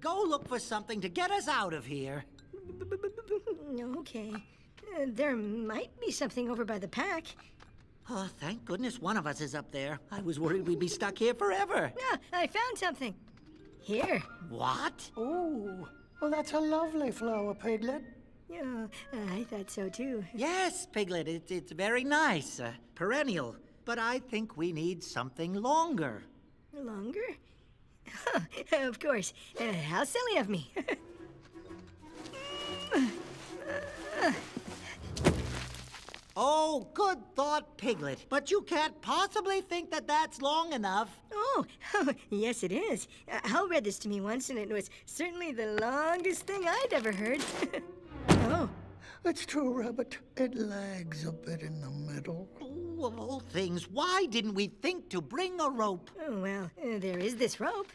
Go look for something to get us out of here. Okay. Uh, there might be something over by the pack. Oh, thank goodness one of us is up there. I was worried we'd be stuck here forever. Ah, I found something. Here. What? Oh, well, that's a lovely flower, Piglet. Yeah, I thought so too. Yes, Piglet, it, it's very nice. Uh, perennial. But I think we need something longer. Longer? of course. Uh, how silly of me. Oh, good thought, Piglet. But you can't possibly think that that's long enough. oh, yes, it is. Uh, Owl read this to me once, and it was certainly the longest thing I'd ever heard. oh, It's true, Rabbit. It lags a bit in the middle. Oh, of all things, why didn't we think to bring a rope? oh well, uh, there is this rope.